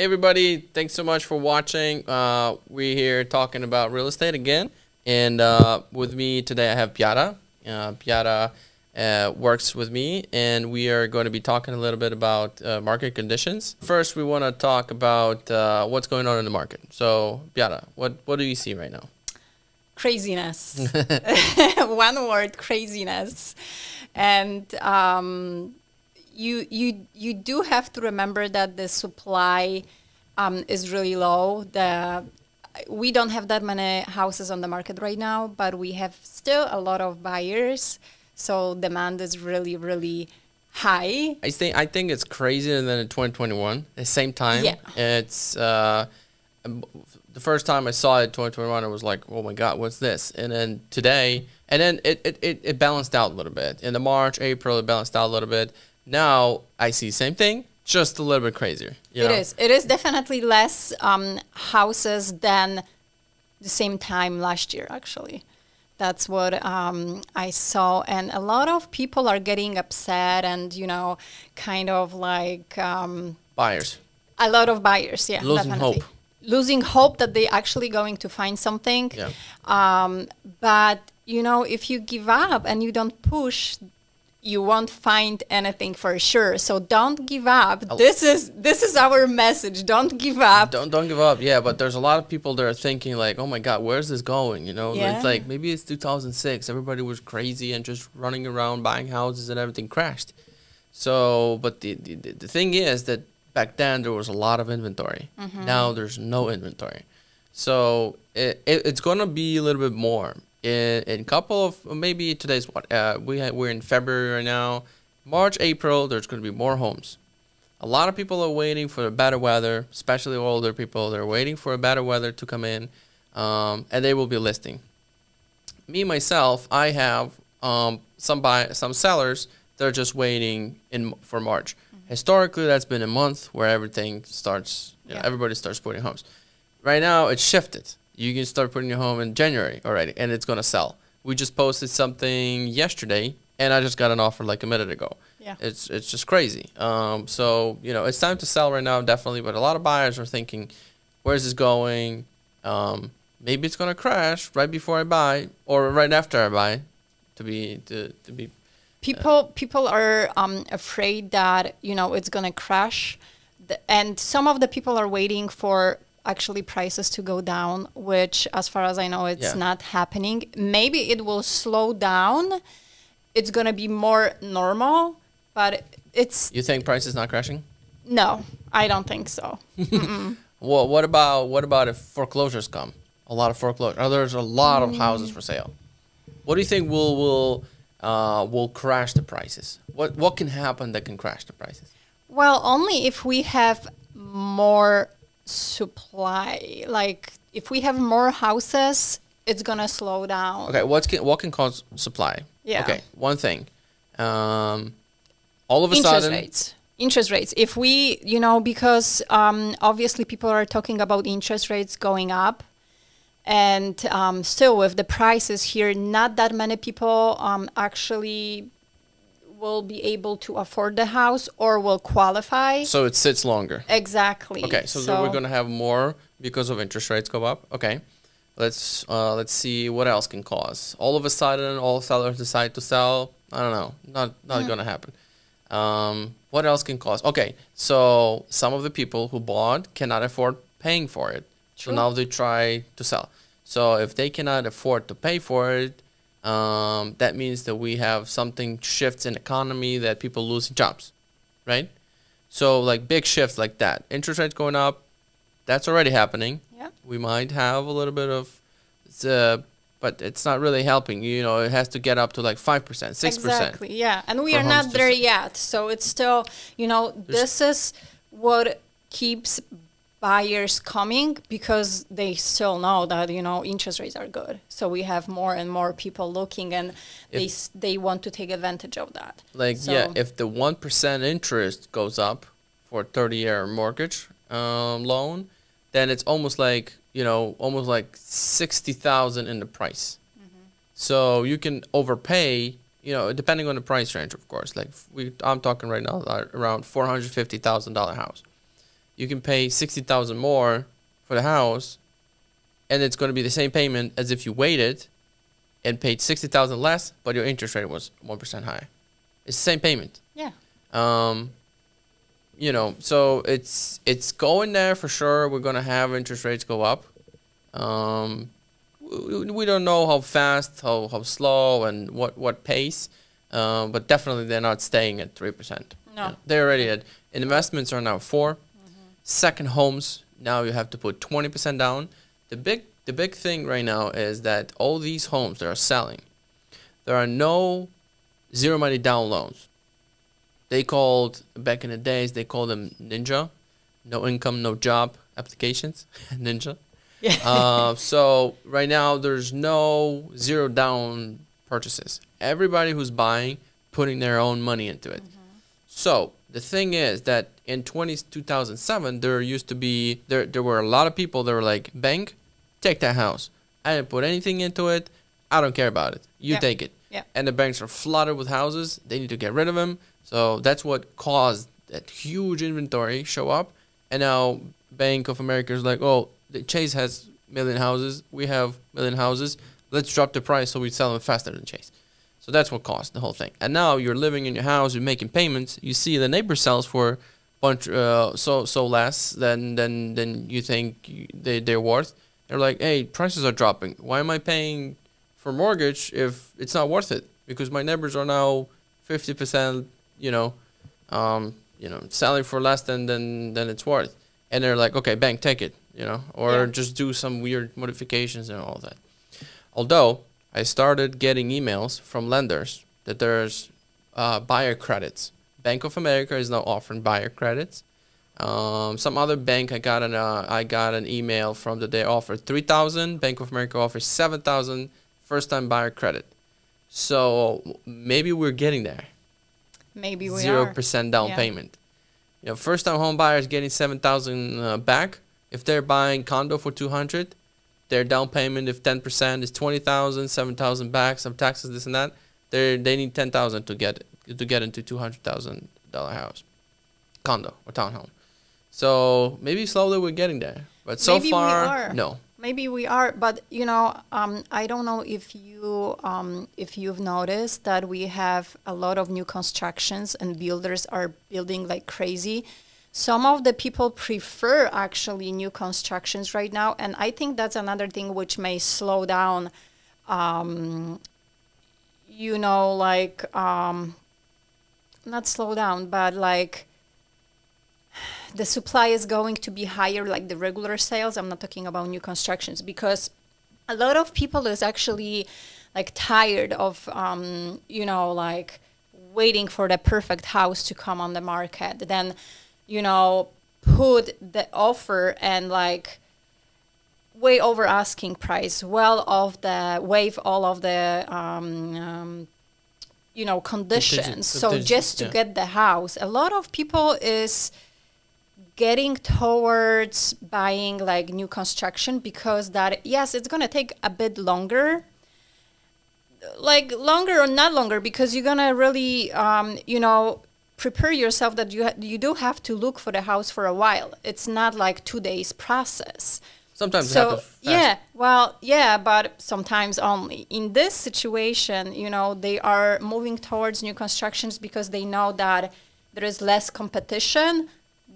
Hey everybody, thanks so much for watching. Uh, we're here talking about real estate again. And uh, with me today I have Piara. Uh, Piara uh, works with me and we are going to be talking a little bit about uh, market conditions. First we want to talk about uh, what's going on in the market. So Piara, what, what do you see right now? Craziness. One word, craziness. And um, you you you do have to remember that the supply um, is really low. The we don't have that many houses on the market right now, but we have still a lot of buyers. So demand is really really high. I think I think it's crazier than in 2021. At the same time, Yeah. it's uh, the first time I saw it, 2021, I was like, oh my god, what's this? And then today, and then it it, it, it balanced out a little bit. In the March, April, it balanced out a little bit. Now I see same thing, just a little bit crazier. You It know? is. It is definitely less um, houses than the same time last year, actually. That's what um, I saw. And a lot of people are getting upset and, you know, kind of like um, buyers. a lot of buyers, yeah. Losing definitely. hope. Losing hope that they're actually going to find something. Yeah. Um, but, you know, if you give up and you don't push, you won't find anything for sure. So don't give up. This is this is our message. Don't give up. Don't don't give up. Yeah, but there's a lot of people that are thinking like, oh my god, where's this going? You know, Yeah. it's like maybe it's 2006. Everybody was crazy and just running around buying houses and everything crashed. So, but the the, the thing is that back then there was a lot of inventory. Mm-hmm. Now there's no inventory. So it, it it's gonna be a little bit more in in couple of maybe today's what uh, we ha- we're in February right now. March, April, there's gonna be more homes. A lot of people are waiting for the better weather, especially older people. They're waiting for a better weather to come in, um, and they will be listing. Me myself, I have um, some buy some sellers. They're just waiting in for March. Historically, that's been a month where everything starts. You know, Yeah. everybody starts putting homes. Right now, it's shifted. You can start putting your home in January already, and it's gonna sell. We just posted something yesterday, and I just got an offer like a minute ago. Yeah. It's it's just crazy. Um, so you know, it's time to sell right now, definitely. But a lot of buyers are thinking, "Where's this going? Um, maybe it's gonna crash right before I buy, or right after I buy." To be to, to be People people are um, afraid that you know it's gonna crash, and some of the people are waiting for actually prices to go down, which, as far as I know, it's Yeah. not happening. Maybe it will slow down. It's gonna be more normal, but it's you think price is not crashing? no, I don't think so. Well, what about what about if foreclosures come? A lot of foreclosures. Oh, there's a lot of houses for sale. What do you think will will uh, will crash the prices? What what can happen that can crash the prices? Well, only if we have more supply. Like if we have more houses, it's gonna slow down. Okay, what can what can cause supply? Yeah. Okay, one thing. Um, all of a Interest sudden, rates. Interest rates. If we, you know, because um, obviously people are talking about interest rates going up, and um, still with the prices here, not that many people um, actually will be able to afford the house or will qualify. so it sits longer. exactly. Okay, so, then we're gonna have more because of interest rates go up. Okay, let's uh, let's see what else can cause. All of a sudden, all sellers decide to sell. I don't know, not not gonna happen. Um, what else can cause? Okay, so some of the people who bought cannot afford paying for it, so now they try to sell. So if they cannot afford to pay for it, um, that means that we have something shifts in economy that people losing jobs, right? So like big shifts like that, interest rates going up, that's already happening. Yeah. We might have a little bit of, the, but it's not really helping. You know, it has to get up to like five percent, six percent. Exactly. Yeah, and we are not there yet. So it's still, you know, this is what keeps buyers coming because they still know that you know interest rates are good. So we have more and more people looking, and they If- s- they want to take advantage of that. Like yeah, if the one percent interest goes up for a thirty-year mortgage um, loan, then it's almost like you know, almost like sixty thousand in the price. So you can overpay, you know, depending on the price range, of course. Like we, I'm talking right now uh, around four hundred fifty thousand dollar house. You can pay sixty thousand more for the house, and it's going to be the same payment as if you waited and paid sixty thousand less, but your interest rate was one percent higher. It's the same payment. Yeah. Um, you know, so it's it's going there for sure. We're gonna have interest rates go up. Um, we, don't know how fast, how, how slow, and what what pace, uh, but definitely they're not staying at three percent. No. they're already at investments are now 4 Second homes now you have to put twenty percent down. The big the big thing right now is that all these homes that are selling, there are no zero money down loans. They called back in the days they called them ninja, no income, no job applications, ninja. Yeah. Uh, so right now there's no zero down purchases. Everybody who's buying putting their own money into it. So the thing is that in 20, 2007 there used to be there there were a lot of people that were like bank, take that house. I didn't put anything into it. I don't care about it. You Yeah. take it. Yeah. And the banks are flooded with houses. They need to get rid of them. So that's what caused that huge inventory show up. And now Bank of America is like, oh, the Chase has million houses. We have million houses. Let's drop the price so we sell them faster than Chase. So that's what caused the whole thing. And now you're living in your house, you're making payments. You see the neighbor sells for bunch uh, so so less than than than you think they they're worth. They're like, hey, prices are dropping. Why am I paying for mortgage if it's not worth it? Because my neighbors are now fifty percent, you know, um, you know, selling for less than than than it's worth. And they're like, okay, bank, take it, you know, or Yeah. just do some weird modifications and all that. Although I started getting emails from lenders that there's uh, buyer credits. Bank of America is now offering buyer credits. Um, some other bank I got an uh, I got an email from that they offer three thousand. Bank of America offers seven thousand first time buyer credit. So maybe we're getting there. Maybe we Zero are. percent down Yeah. payment. You know, first time home buyers getting seven thousand uh, back. If they're buying condo for two hundred, their down payment if ten percent is twenty thousand, seven thousand back, some taxes, this and that. They they need ten thousand to get to get into two hundred thousand dollar house, condo or townhome. So maybe slowly we're getting there, but so Maybe we far are. no. Maybe we are, but you know, um, I don't know if you um, if you've noticed that we have a lot of new constructions and builders are building like crazy. Some of the people prefer actually new constructions right now, and I think that's another thing which may slow down. Um, you know, like um, not slow down, but like the supply is going to be higher like the regular sales i'm not talking about new constructions because a lot of people is actually like tired of um, you know like waiting for the perfect house to come on the market then you know put the offer and like way over asking price well of the waive all of the um, um, you know conditions so contingent, just to yeah. get the house a lot of people is getting towards buying like new construction because that yes it's going to take a bit longer like longer or not longer because you're going to really um, you know prepare yourself that you ha- you do have to look for the house for a while. It's not like two days process. Sometimes so yeah well yeah but sometimes only. In this situation you know they are moving towards new constructions because they know that there is less competition.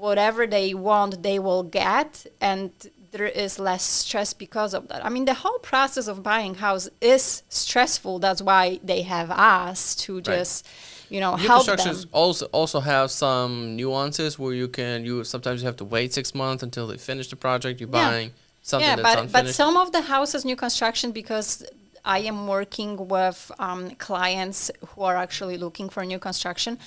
Whatever they want they will get and there is less stress because of that. I mean the whole process of buying house is stressful. That's why they have us to just you know New help them. constructions also also have some nuances where you can you sometimes you have to wait six months until they finish the project. You're Yeah. buying something yeah, but, but some of the houses new construction because I am working with um, clients who are actually looking for new construction,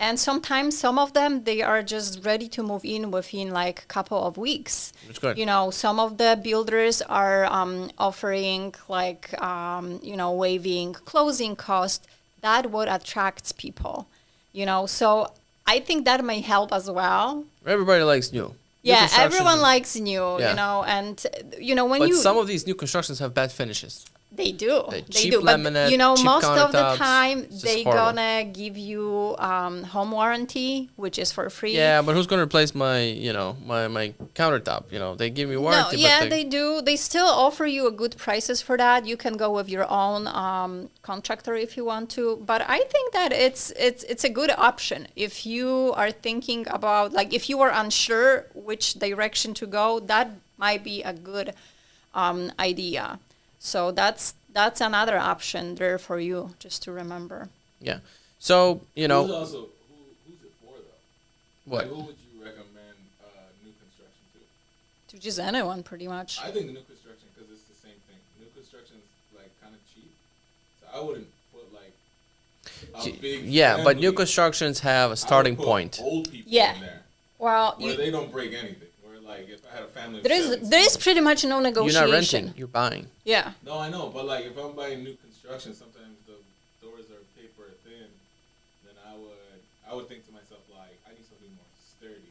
and sometimes some of them they are just ready to move in within like a couple of weeks. It's good. You know, some of the builders are um, offering like um, you know waiving closing cost. That what attracts people. You know, so I think that may help as well. Everybody likes new. New Yeah, construction everyone likes new, Yeah. you know, and you know when But you some of these new constructions have bad finishes. They do. The they do. But you know, most of the time they gonna give you um, home warranty, which is for free. Yeah, but who's gonna replace my, you know, my my countertop? You know, they give me warranty. No, yeah, but they do. They still offer you a good prices for that. You can go with your own um, contractor if you want to. But I think that it's it's it's a good option if you are thinking about like if you are unsure which direction to go. That might be a good um, idea. So that's that's another option there for you just to remember. yeah. So you Who's know also who, who's it for though? what? Like, who would you recommend uh, new construction to? To just anyone, pretty much. I think new construction because it's the same thing. New construction's like kind of cheap, so I wouldn't put like a Y- big Yeah, but new constructions have a I would starting put point. Old people Yeah. in there Well, where you, they don't break anything. Where like if I had a family, there is seven, there is pretty much no negotiation. You're negotiation. not renting. You're buying. Yeah. No, I know, but like if I'm buying new construction, sometimes the doors are paper thin. Then I would I would think to myself like I need something more sturdy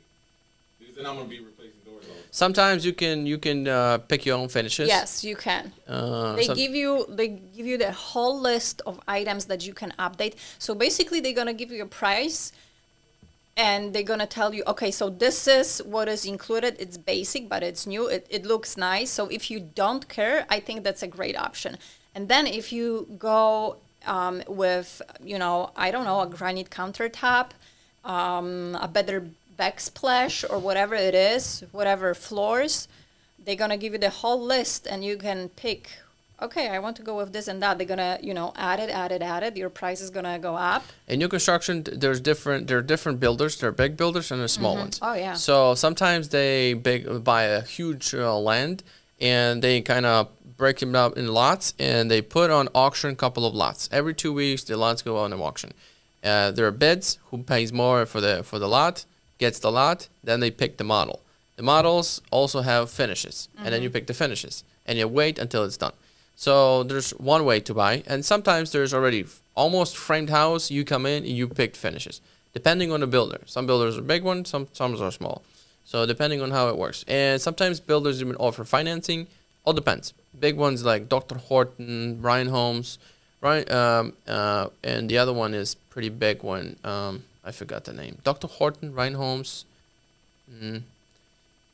because then I'm gonna be replacing doors all the time. Sometimes you can you can uh, pick your own finishes. Yes, you can. Uh, They some- give you they give you the whole list of items that you can update. So basically, they're gonna give you a price, and they're gonna tell you, okay, so this is what is included. It's basic, but it's new. It it looks nice. So if you don't care, I think that's a great option. And then if you go um, with you know I don't know a granite countertop, um, a better backsplash or whatever it is, whatever floors, they're gonna give you the whole list and you can pick okay i want to go with this and that they're gonna you know add it add it add it your price is gonna go up In new construction, there's different. There are different builders. There are big builders and there's small ones. Oh, yeah. So sometimes they big buy a huge uh, land and they kind of break them up in lots and they put on auction a couple of lots. Every two weeks, the lots go on an auction. Uh, there are bids. Who pays more for the for the lot gets the lot. Then they pick the model. The models also have finishes, and then you pick the finishes, and you wait until it's done. So there's one way to buy, and sometimes there's already almost framed house. You come in and you pick finishes, depending on the builder. Some builders are big ones, some some are small. So depending on how it works, and sometimes builders even offer financing. All depends. Big ones like D.R. Horton, Ryan Homes, right? um, uh, and the other one is pretty big one. Um, I forgot the name. D.R. Horton, Ryan Homes. Mm,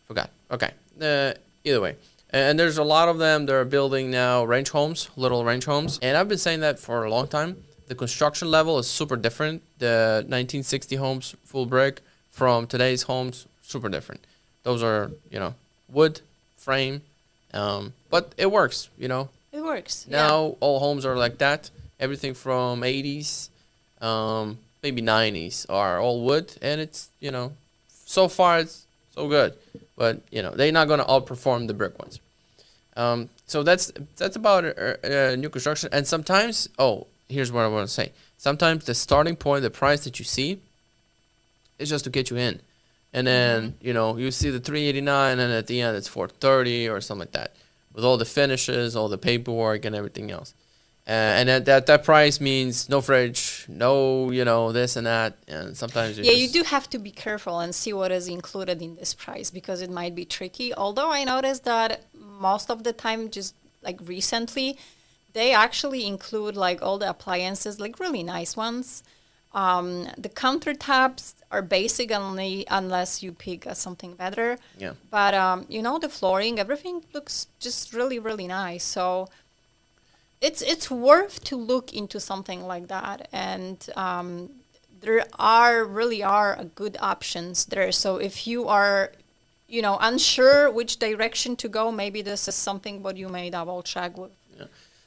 forgot. Okay. Uh, either way. And there's a lot of them that are building now range homes, little range homes. And I've been saying that for a long time. The construction level is super different. The 1960 homes, full brick, from today's homes, super different. Those are, you know, wood, frame, um, but it works, you know. it works Now all homes are like that. Everything from 80s, um, maybe 90s are all wood, and it's you know, so far it's so good. But you know they're not gonna outperform the brick ones. Um, so that's that's about uh, uh, new construction. And sometimes, oh, here's what I want to say. Sometimes the starting point, the price that you see, is just to get you in, and then you know you see the 389, and at the end it's 430 or something like that, with all the finishes, all the paperwork, and everything else. Uh, and that, that that price means no fridge, no you know this and that, and sometimes yeah you do have to be careful and see what is included in this price because it might be tricky although i noticed that most of the time just like recently they actually include like all the appliances like really nice ones. Um, the countertops are basic only unless you pick uh, something better. Yeah. but um, you know the flooring everything looks just really really nice. So it's it's worth to look into something like that. And um, there are really are good options there. So if you are you know unsure which direction to go maybe this is something what you may double check with Yeah.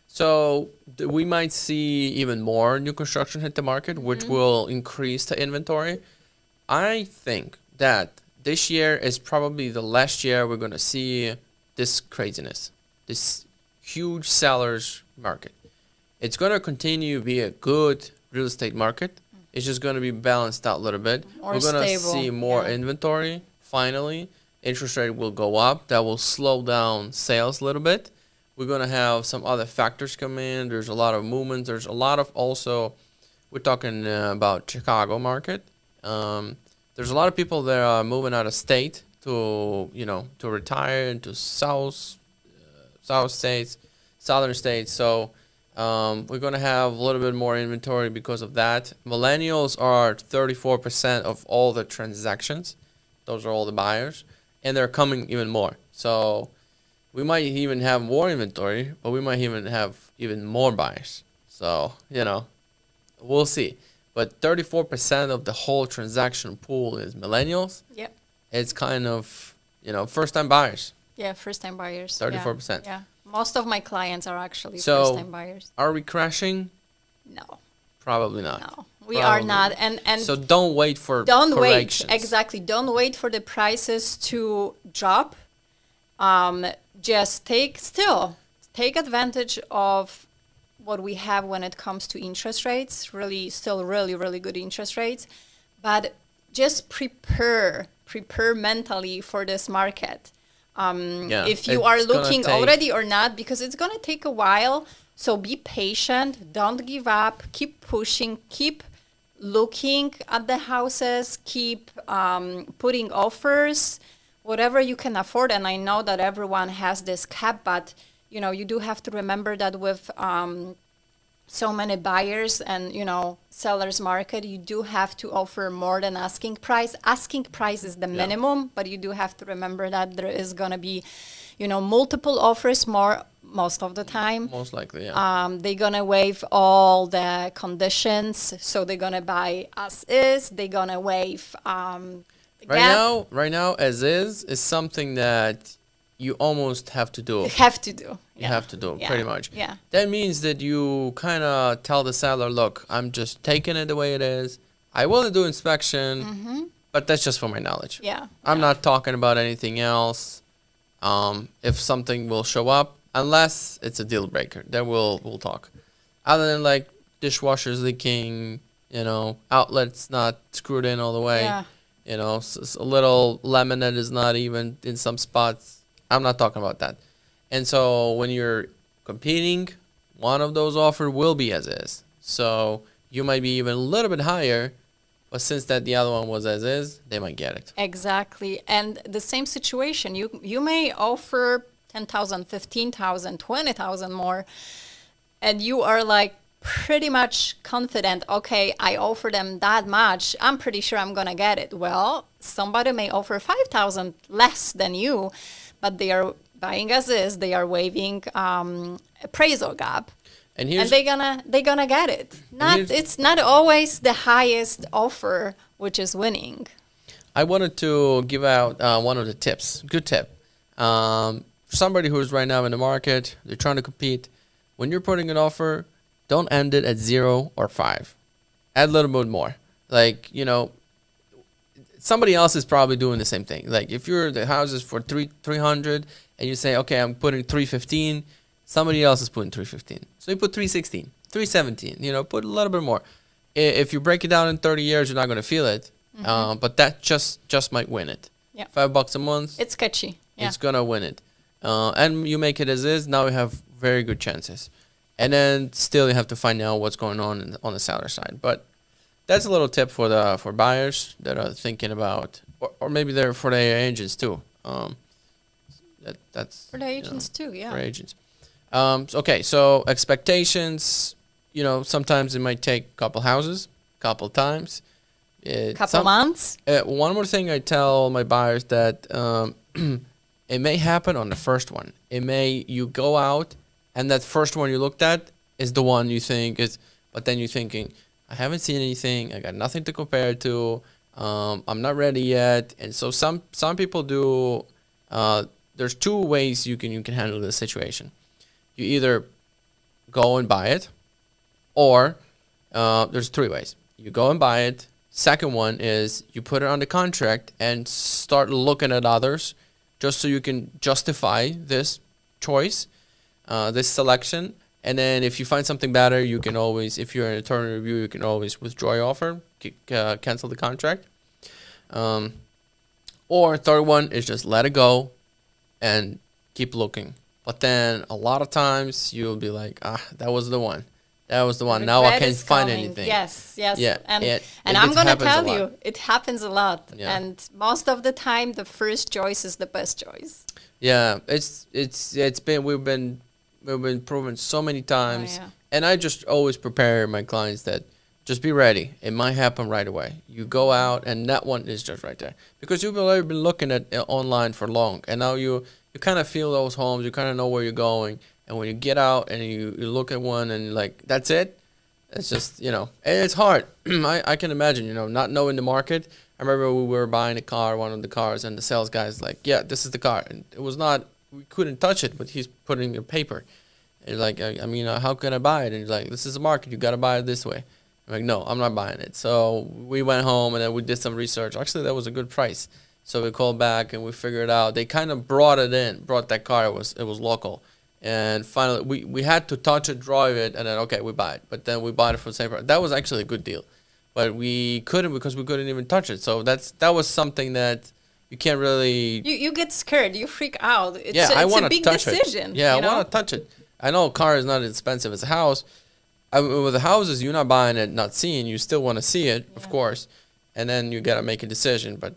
So we might see even more new construction hit the market, which mm-hmm. will increase the inventory. I think that this year is probably the last year we're going to see this craziness, this huge sellers market. It's going to continue to be a good real estate market. Mm. It's just going to be balanced out a little bit. More we're going to see more yeah. inventory finally. Interest rate will go up. That will slow down sales a little bit. We're going to have some other factors come in. There's a lot of movements. There's a lot of also, we're talking uh, about Chicago market. Um, there's a lot of people that are moving out of state to, you know, to retire into south, uh, south states. southern states. So um, we're gonna have a little bit more inventory because of that. Millennials are 34% of all the transactions. Those are all the buyers, and they're coming even more. So we might even have more inventory, but we might even have even more buyers. So you know, we'll see. But 34% of the whole transaction pool is millennials. Yep. It's kind of you know first time buyers. Yeah, first time buyers. 34%. Yeah. Most of my clients are actually So- first time buyers. Are we crashing? No. Probably not. No. We are not. And and So don't wait for don't wait exactly. Don't wait for the prices to drop. Um, just take still take advantage of what we have when it comes to interest rates. Really still really really good interest rates. But just prepare prepare mentally for this market. Um, Yeah, if you are looking already or not because it's going to take a while. So be patient. Don't give up. Keep pushing. Keep looking at the houses keep um, putting offers whatever you can afford. And i know that everyone has this cap but you know you do have to remember that with um, so many buyers and you know sellers market you do have to offer more than asking price. Asking price is the minimum but you do have to remember that there is going to be you know multiple offers more most of the time Most likely, yeah. um, they're gonna waive all the conditions so they're gonna buy as is they're gonna waive um, right gap. now, right now, as is is something that you almost have to do. you have to do You have to do Yeah. pretty much. yeah That means that you kind of tell the seller, "Look, I'm just taking it the way it is. I will do inspection, but that's just for my knowledge. yeah I'm yeah. not talking about anything else. Um, if something will show up, unless it's a deal breaker, then we'll we'll talk. Other than like dishwashers leaking, you know, outlets not screwed in all the way, yeah you know, a little lemon that is not even in some spots. I'm not talking about that. And so when you're competing, one of those offer will be as is. So you might be even a little bit higher, but since that the other one was as is, they might get it. exactly and the same situation you you may offer 10000 15000 20000 more and you are like pretty much confident okay i offer them that much i'm pretty sure i'm gonna get it well somebody may offer 5000 less than you but they are buying as is they are waiving um, appraisal gap And and they're gonna they're gonna get it not it's not always the highest offer which is winning I wanted to give out uh, one of the tips. Good tip. Um, somebody who's right now in the market, they're trying to compete. When you're putting an offer, don't end it at zero or five. Add a little bit more. Like you know, somebody else is probably doing the same thing. Like if you're the houses for three three hundred and you say, okay, I'm putting three fifteen, somebody else is putting three fifteen. So you put 316, 317. You know, put a little bit more. If you break it down in thirty years, you're not going to feel it. Uh, but that just just might win it. Yeah. Five bucks a month, it's catchy yeah it's gonna win it. Uh, and you make it as is. Now you have very good chances. And then still you have to find out what's going on in, on the seller side. But that's a little tip for the for buyers that are thinking about, or, or maybe they're for the agents too. Um, that that's for the you know, agents too yeah for agents. Um, so- okay, so expectations. You know, sometimes it might take a couple houses, couple times. It, couple some- months uh, one more thing I tell my buyers that um, it may happen on the first one. It may you go out and that first one you looked at is the one you think is, but then you're thinking, I haven't seen anything. I got nothing to compare to. Um, I'm not ready yet. And so some some people do. Uh, there's two ways you can you can handle this situation. You either go and buy it, or uh, there's three ways. You go and buy it. Second one is you put it on the contract and start looking at others, just so you can justify this choice, uh, this selection. And then if you find something better, you can always, if you're in a attorney review, you can always withdraw your offer, uh, cancel the contract. Um, or third one is just let it go and keep looking. But then a lot of times you'll be like, ah, that was the one. That was the one. Now I can't find anything. Yes, yes. Yeah, and it- and it I'm gonna tell you, it happens a lot. Yeah. And most of the time, the first choice is the best choice. Yeah, it's it's it's been we've been we've been proven so many times, oh, yeah. and I just always prepare my clients that just be ready. It might happen right away. You go out, and that one is just right there because you've already been looking at uh, online for long, and now you you kind of feel those homes. You kind of know where you're going, and when you get out and you, you look at one and like that's it. It's just you know, and it's hard. I I can imagine you know not knowing the market. I remember we were buying a car, one of the cars, and the sales guy's like, "Yeah, this is the car," and it was not. We couldn't touch it, but he's putting a paper. And like, I, I mean, uh, how can I buy it? And he's like, "This is the market. You got to buy it this way." I'm like, "No, I'm not buying it." So we went home and then we did some research. Actually, that was a good price. So we called back and we figured out. They kind of brought it in, brought that car. It was it was local, and finally we, we had to touch it, drive it, and then okay, we buy it. But then we bought it for the same price. That was actually a good deal but we couldn't because we couldn't even touch it. So that's that was something that you can't really. You you get scared. You freak out. It's yeah, a, I want a to big touch decision. it. Yeah, I want to touch it. I know a car is not as expensive as a house. I, with the houses, you're not buying it, not seeing. You still want to see it, of course, and then you gotta make a decision. But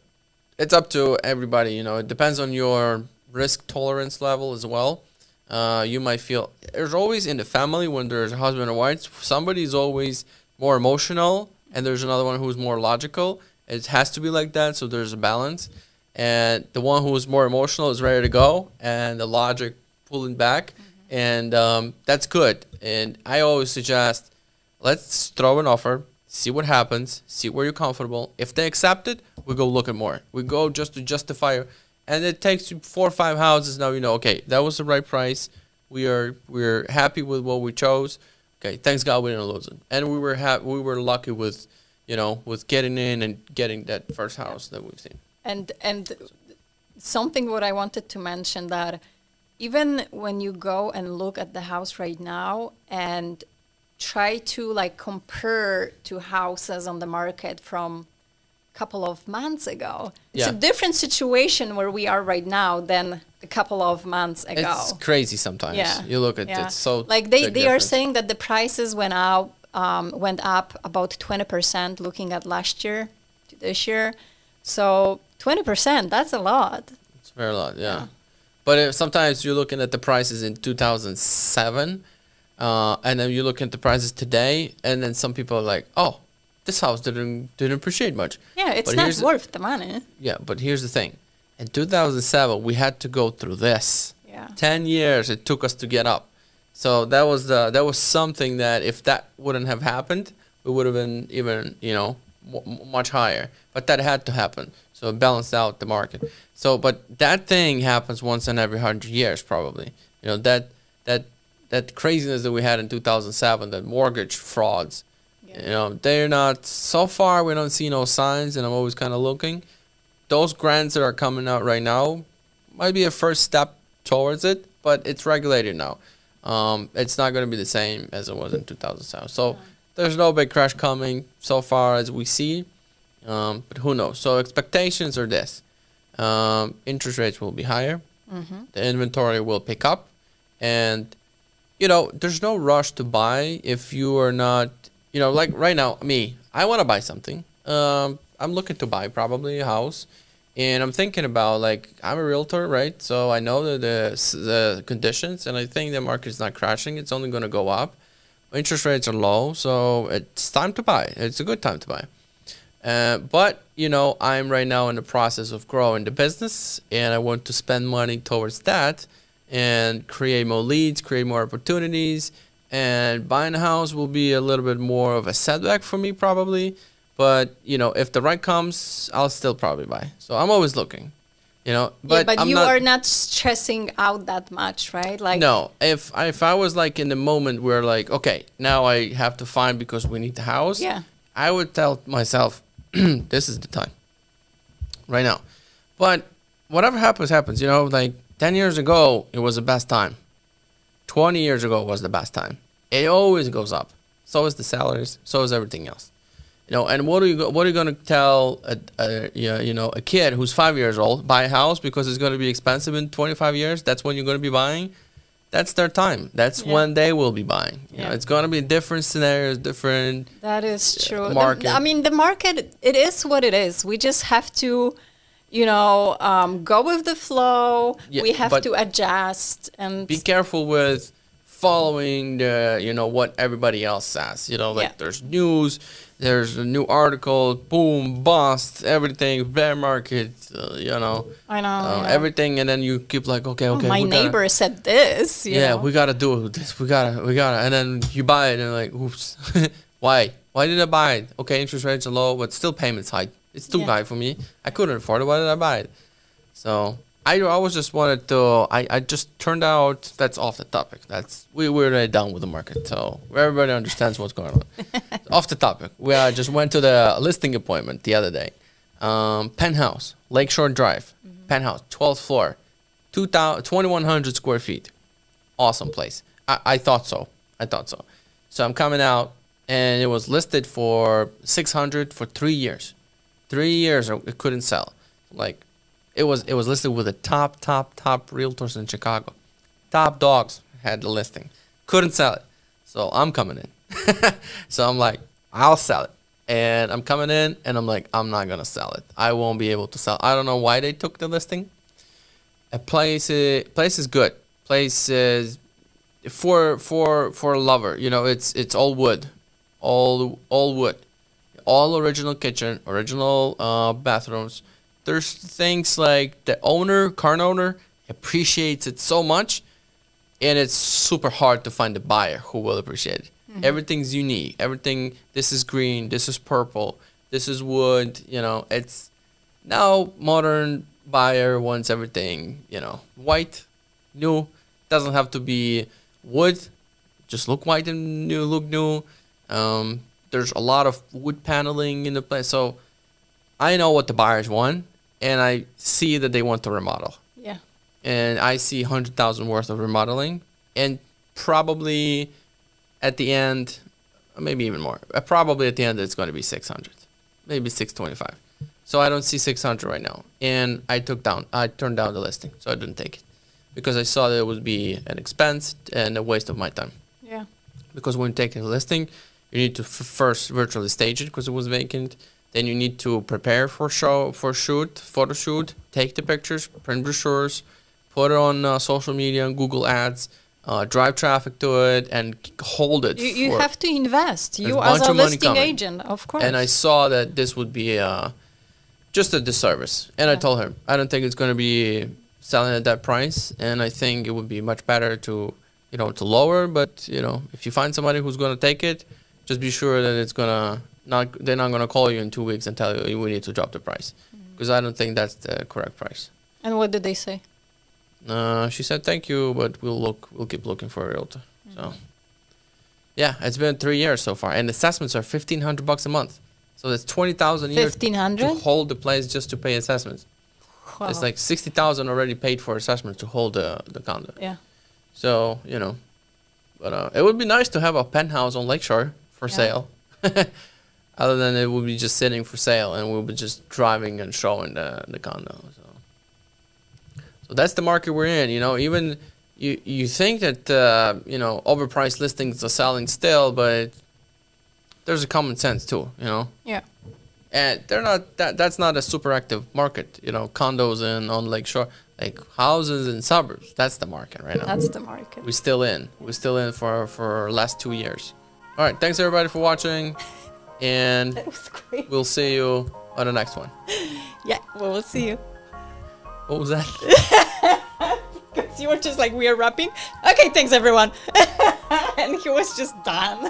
it's up to everybody. You know, it depends on your risk tolerance level as well. Uh, you might feel there's always in the family when there's a husband and wife, somebody's always more emotional, and there's another one who's more logical. It has to be like that, so there's a balance. And the one who is more emotional is ready to go, and the logic pulling back, and um, that's good. And I always suggest let's throw an offer, see what happens, see where you're comfortable. If they accept it, we go look at more. We go just to justify, and it takes you four or five houses. Now you know, okay, that was the right price. We are we're happy with what we chose. Okay, thanks God we didn't lose it, and we were ha- we were lucky with, you know, with getting in and getting that first house that we've seen. and and something what I wanted to mention that even when you go and look at the house right now and try to like compare to houses on the market from couple of months ago. It's a different situation where we are right now than a couple of months ago. It's crazy sometimes. yeah. You look at yeah. it, so like they, they are saying that the prices went out um, went up about 20% looking at last year to this year. So 20% that's a lot. It's very lot, yeah. But if sometimes you're looking at the prices in 2007, uh, and then you look at the prices today, and then some people are like, "Oh, this house didn't didn't appreciate much." yeah it's But not worth the money Yeah, but here's the thing: in 2007, we had to go through this. Yeah. Ten years it took us to get up. So that was the that was something that if that wouldn't have happened, we would have been even you know much higher. But that had to happen. So it balanced out the market. So, but that thing happens once in every hundred years, probably. You know that that that craziness that we had in 2007, that mortgage frauds. You know, they're not so far. We don't see no signs, and I'm always kind of looking. Those grants that are coming out right now might be a first step towards it, but it's regulated now. Um, it's not going to be the same as it was in 2007. So there's no big crash coming so far as we see, um, but who knows? So expectations are this: um, interest rates will be higher, the inventory will pick up, and you know there's no rush to buy if you are not, you know, like right now, me, I want to buy something. Um, I'm looking to buy probably a house and I'm thinking about like I'm a realtor, right? So I know the the, the conditions, and I think the market's not crashing. It's only going to go up. Interest rates are low, so it's time to buy. It's a good time to buy. Uh, but you know, I'm right now in the process of growing the business, and I want to spend money towards that and create more leads, create more opportunities. And buying a house will be a little bit more of a setback for me, probably. But you know, if the right comes, I'll still probably buy. So I'm always looking. You know, but, yeah, but I'm you not, are not stressing out that much, right? Like no, if I, if I was like in the moment where like okay, now I have to find because we need the house. Yeah. I would tell myself, this is the time. Right now, but whatever happens, happens. You know, like ten years ago, it was the best time. Twenty years ago was the best time. It always goes up. So is the salaries. So is everything else. You know, and what are you what are you going to tell a, a you know a kid who's five years old buy a house because it's going to be expensive in 25 years? That's when you're going to be buying. That's their time. That's Yeah. when they will be buying. You know, it's going to be different scenarios, different. That is true. The- market. I mean, the market, it is what it is. We just have to, you know, um, go with the flow. Yeah, we have to adjust and Be careful with following the you know what everybody else says. You know, like Yeah. there's news, there's a new article, boom, bust, everything, bear market. Uh, you know, I know. uh, know. everything, and then you keep like, okay, Oh, okay, my we gotta- neighbor said this. you yeah, know. we gotta do this. We gotta, we gotta, and then you buy it, and like, oops, why? Why did I buy it? Okay, interest rates are low, but still payments high. It's too Yeah. high for me. I couldn't afford it. Why did I buy it? So I, I was just wanted to. I, I just turned out that's off the topic. That's we we're already done with the market, so everybody understands what's going on. off the topic. We uh, just went to the listing appointment the other day. Um, penthouse, Lakeshore Drive, penthouse, 12th floor, 2,000 2,100 square feet awesome place. I, I thought so. I thought so. So I'm coming out, and it was listed for 600 for three years. Three years, it couldn't sell. Like, it was it was listed with the top top top realtors in Chicago. Top dogs had the listing. Couldn't sell it. So I'm coming in. so I'm like, I'll sell it. And I'm coming in, and I'm like, I'm not gonna sell it. I won't be able to sell. I don't know why they took the listing a place uh, place is good place is for for for a lover you know it's it's all wood all all wood all original kitchen original uh, bathrooms. There's things like the owner car owner appreciates it so much and it's super hard to find a buyer who will appreciate it. Everything's unique. Everything this is green this is purple this is wood you know it's now modern buyer wants everything you know white new doesn't have to be wood just look white and new look new. Um, there's a lot of wood paneling in the place so i know what the buyers want and i see that they want to remodel yeah. and I see hundred thousand worth of remodeling, and probably at the end, maybe even more. uh, Probably at the end, it's going to be six hundred, maybe six twenty-five. So I don't see six hundred right now, and I took down, I turned down the listing, so I didn't take it because I saw that it would be an expense and a waste of my time. Yeah. Because when taking a listing, you need to f- first virtually stage it because it was vacant. Then you need to prepare for show, for shoot, photo shoot, take the pictures, print brochures, put it on uh, social media and Google Ads, uh, drive traffic to it, and hold it. You, you have to invest. You as a listing agent, of course. and I saw that this would be uh, just a disservice. And I told her, I don't think it's going to be selling at that price, and I think it would be much better to, you know, to lower. But you know, if you find somebody who's going to take it, just be sure that it's gonna not. They're not going to call you in two weeks and tell you we need to drop the price, Mm-hmm. because I don't think that's the correct price. and what did they say? Uh, she said thank you, but we'll look. We'll keep looking for a realtor. Mm-hmm. So, yeah, it's been three years so far, and assessments are fifteen hundred bucks a month. So that's twenty thousand a year Fifteen to hold the place just to pay assessments. Wow. It's like sixty thousand already paid for assessments to hold the the condo. yeah. So you know, but uh, it would be nice to have a penthouse on Lakeshore for Yeah. sale. Other than it would be just sitting for sale, and we'll be just driving and showing the the condo. So, so that's the market we're in. You know, even you you think that uh, you know overpriced listings are selling still, but there's a common sense too. You know Yeah. and they're not that that's not a super active market you know condos and on lake shore like houses in suburbs that's the market right now That's the market. we're still in we're still in for for last two years all right thanks everybody for watching and was great. we'll see you on the next one Yeah. Well, we'll see you. what was that Because you were just like, we are wrapping. Okay, thanks everyone. and he was just done.